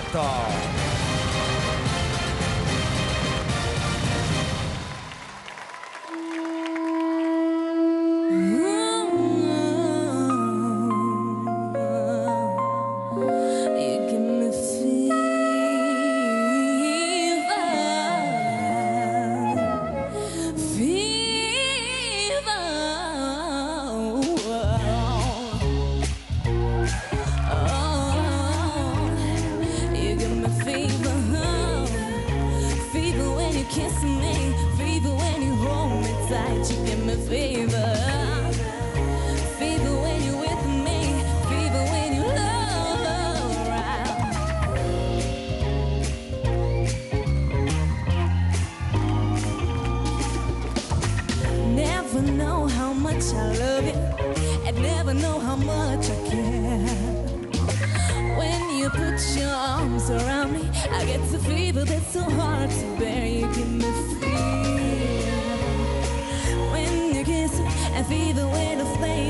Renáta. Put your arms around me, I get the fever that's so hard to bear. Fever when I flame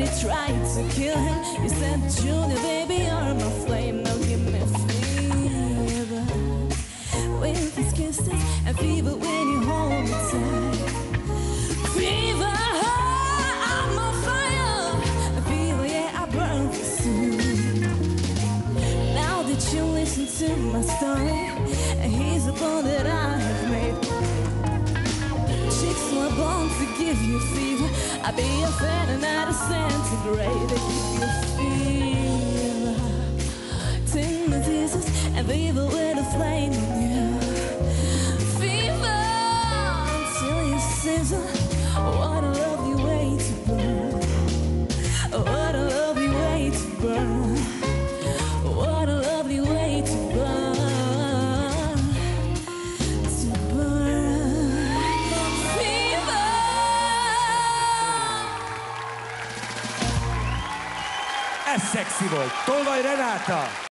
daddy tried to kill him, he said, Junior, baby, you're my flame. Now give me fever. With his kisses and fever when you hold me tight. Fever, oh, I'm on fire. Fever, yeah, I burn for you. Now that you listen to my story, here's a bond that I have I'll be a fan and not a centigrade. Give you fever. Ez szexi volt. Tolvaj Renáta.